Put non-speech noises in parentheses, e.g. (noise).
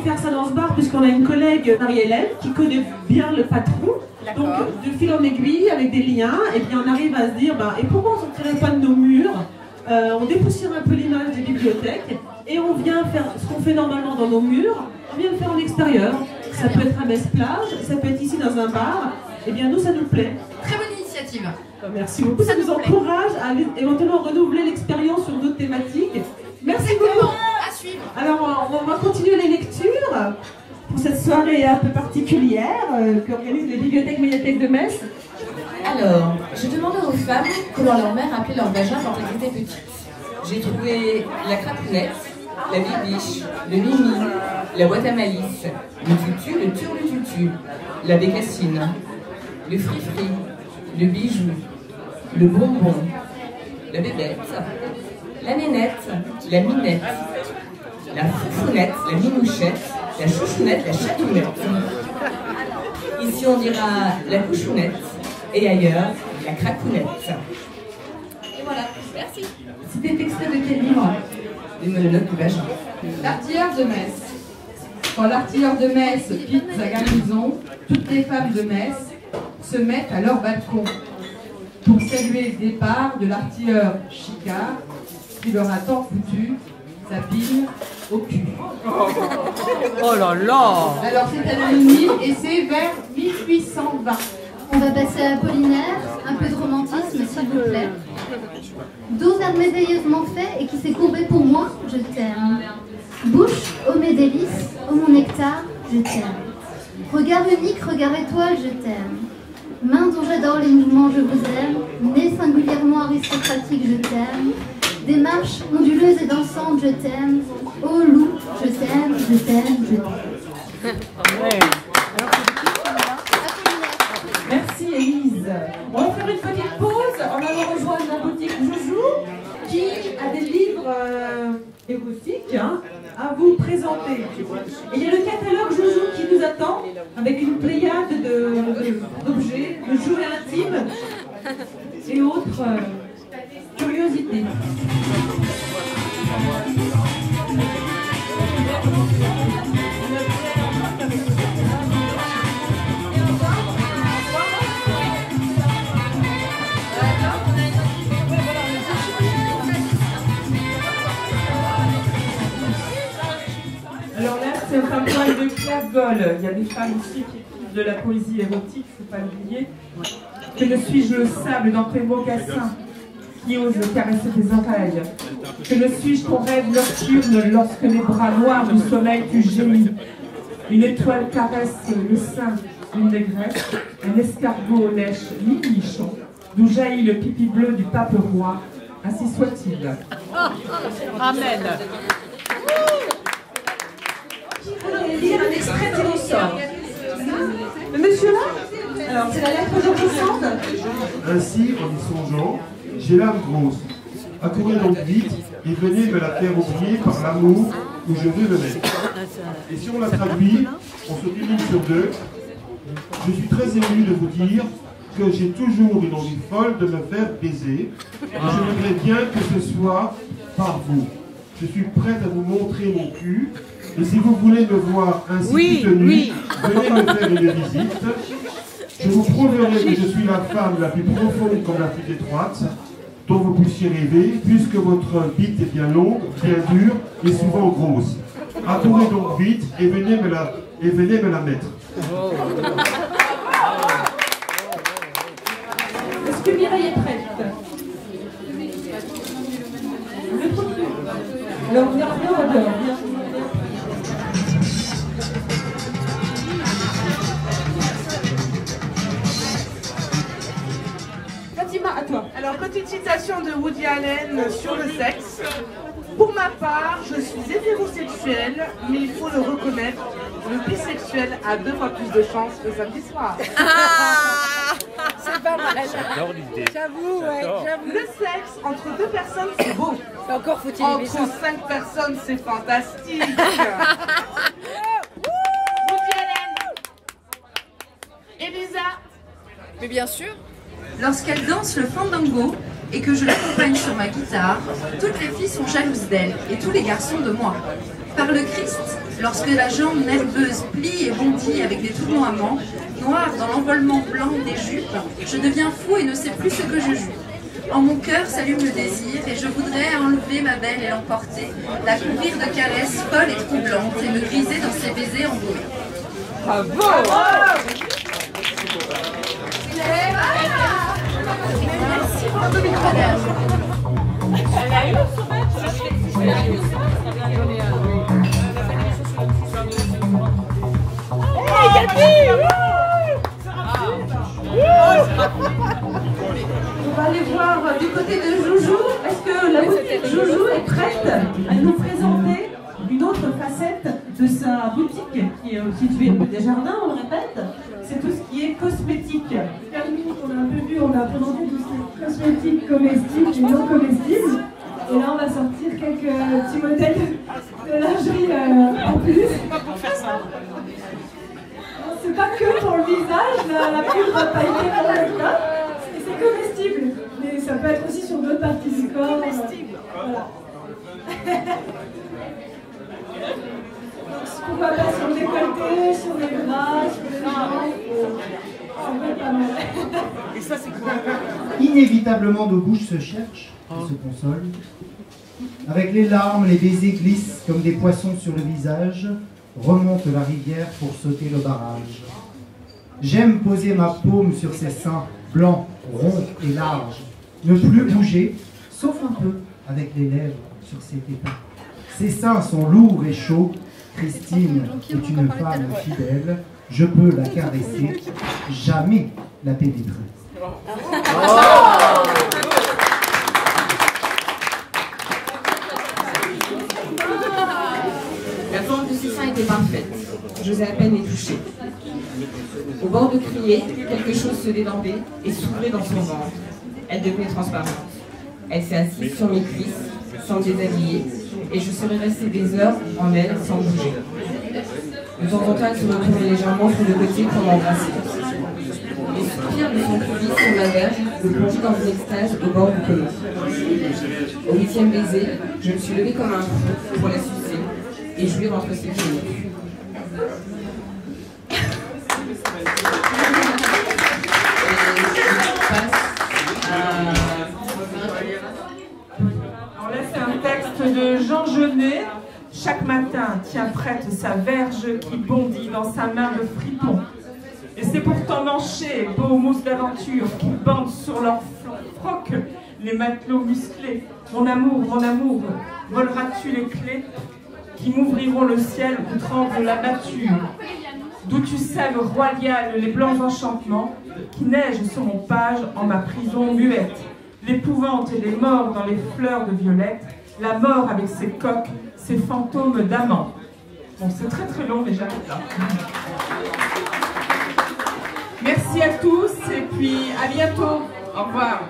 faire ça dans ce bar puisqu'on a une collègue, Marie-Hélène, qui connaît bien le patron. Donc, de fil en aiguille, avec des liens, et bien on arrive à se dire, bah, et pourquoi on ne sortirait pas de nos murs Euh, On dépoussière un peu l'image des bibliothèques, et on vient faire ce qu'on fait normalement dans nos murs, on vient le faire en extérieur. Ça peut être à Metz-Plage, ça peut être ici dans un bar, et bien nous, ça nous plaît. Très bonne initiative. Merci beaucoup, ça, Ça nous encourage à éventuellement renouveler l'expérience sur d'autres thématiques. Merci beaucoup. Exactement. Alors, on va continuer les lectures pour cette soirée un peu particulière euh, qu'organisent les bibliothèques médiathèques de Metz. Alors, je demandais aux femmes comment leur mère appelait leur vagin quand elles étaient petites. J'ai trouvé la crapounette, la bibiche, le mimi, la boîte à malice, le tutu, le turlututu, la bécassine, le frifri, le bijou, le bonbon, la bébête, la nénette, la minette, la foufounette, la minouchette, la chouchounette, la chatounette. Ici, on dira la couchounette et ailleurs, la cracounette. Et voilà. Merci. C'était extrait de quel livre? Les monologues du vagin. L'artilleur de Metz. Quand l'artilleur de Metz quitte sa garnison, toutes les femmes de Metz se mettent à leur balcon pour saluer le départ de l'artilleur Chicard qui leur a tant foutu sa bille au cul. Oh là là Alors c'est anonyme et c'est vers 1820. On va passer à Apollinaire, un peu de romantisme s'il vous plaît. Dos merveilleusement fait et qui s'est courbé pour moi, je t'aime. Bouche, ô mes délices, ô mon nectar, je t'aime. Regard unique, regard étoile, je t'aime. Main dont j'adore les mouvements, je vous aime. Nez singulièrement aristocratique, je t'aime. Démarche onduleuse et dansante, je t'aime. Ô loup, je t'aime, je t'aime, je t'aime. Merci Élise. On va faire une petite pause en allant rejoindre la boutique Joujou qui a des livres euh, érotiques hein, à vous présenter. Et il y a le catalogue Joujou qui nous attend avec une pléiade de- de- d'objets, de, jouets intimes et autres euh, Alors là, c'est un pamoine de Claire. Il y a des femmes ici qui écrivent de la poésie érotique, faut pas l'oublier. Que ne suis-je le sable dans tes mocassins? Qui ose caresser tes oreilles Que ne suis-je ton rêve nocturne lorsque les bras noirs du soleil tu gémis Une étoile caresse le sein d'une négresse, un escargot lèche mi-nichon, d'où jaillit le pipi bleu du pape roi, ainsi soit-il. Amen. Qui lire un extrait tiré au sort Le monsieur là? Alors, c'est la lettre d'urgence Ainsi, en y songeant, j'ai l'âme grosse. Accourez donc vite et venez me la faire oublier par l'amour où je veux le mettre. Et si on la traduit, on se divise sur deux. Je suis très ému de vous dire que j'ai toujours une envie folle de me faire baiser. Et j'aimerais bien que ce soit par vous. Je suis prête à vous montrer mon cul. Et si vous voulez me voir ainsi Oui, tenue, oui. venez me faire une visite. Je vous prouverai que je suis la femme la plus profonde comme la plus étroite dont vous puissiez rêver, puisque votre bite est bien longue, bien dure et souvent grosse. Accourez donc vite et venez me la, et venez me la mettre. Est-ce que Mireille est prête? Le. Alors, Alors, petite citation de Woody Allen sur le sexe. Pour ma part, je suis hétérosexuel, mais il faut le reconnaître, le bisexuel a deux fois plus de chances le samedi soir. C'est pas mal J'adore l'idée. J'avoue, ouais, j'avoue. Le sexe entre deux personnes, c'est beau. Encore faut-il aimer Entre ça. cinq personnes, c'est fantastique. Woody Allen. Elisa. Mais bien sûr. Lorsqu'elle danse le fandango et que je l'accompagne sur ma guitare, toutes les filles sont jalouses d'elle et tous les garçons de moi. Par le Christ, Lorsque la jambe nerveuse plie et bondit avec des tournoiements, noire dans l'envolement blanc des jupes, je deviens fou et ne sais plus ce que je joue. En mon cœur s'allume le désir et je voudrais enlever ma belle et l'emporter, la couvrir de caresses folles et troublantes et me griser dans ses baisers embaumés. Bravo On va aller voir du côté de Joujou. Est-ce que la boutique Joujou est prête à nous présenter une autre facette de sa boutique qui est située rue des Jardins, on le répète? C'est tout ce qui est cosmétique. Termine, on a un peu vu, on a présenté tout ce qui est cosmétiques comestibles et non comestibles. Et là, on va sortir quelques petits modèles de lingerie euh, en plus. Non, C'est pas que pour le visage, la, la poudre pailletée pour c'est comestible. Mais ça peut être aussi sur d'autres parties du corps. euh, Voilà. (laughs) Donc, pourquoi pas sur le décolleté, sur les bras, sur Et ça, c'est quoi Inévitablement, nos bouches se cherchent et se consolent. Avec les larmes, les baisers glissent comme des poissons sur le visage, remonte la rivière pour sauter le barrage. J'aime poser ma paume sur ses seins, blancs, ronds et larges, ne plus bouger, sauf un peu, avec les lèvres sur ses tétins. Ses seins sont lourds et chauds, Christine est une femme fidèle, je peux la caresser, jamais la pénétrer. La forme de ses seins était parfaite. J'osais à peine les toucher. Au bord de crier, quelque chose se dédambait et s'ouvrait dans son ventre. Elle devenait transparente. Elle s'est assise sur mes cuisses, sans déshabiller, et je serais restée des heures en elle sans bouger. De temps en temps, elle se retournait légèrement sur le côté pour m'embrasser. Les soupirs de son pubis sur ma verge me plongeaient dans une extase au bord du commun. Au huitième baiser, je me suis levée comme un fou pour la sucer et jouir entre ses genoux. Matin tient prête sa verge qui bondit dans sa main de fripon. Et c'est pourtant manché, beau mousse d'aventure, qui bandent sur leur froc les matelots musclés. Mon amour, mon amour, voleras-tu les clés qui m'ouvriront le ciel où tremble la nature? D'où tu sèves royal les blancs enchantements qui neigent sur mon page en ma prison muette? L'épouvante et les morts dans les fleurs de violette, la mort avec ses coques, ses fantômes d'amants. Bon, c'est très très long, mais. Merci à tous et puis à bientôt. Au revoir.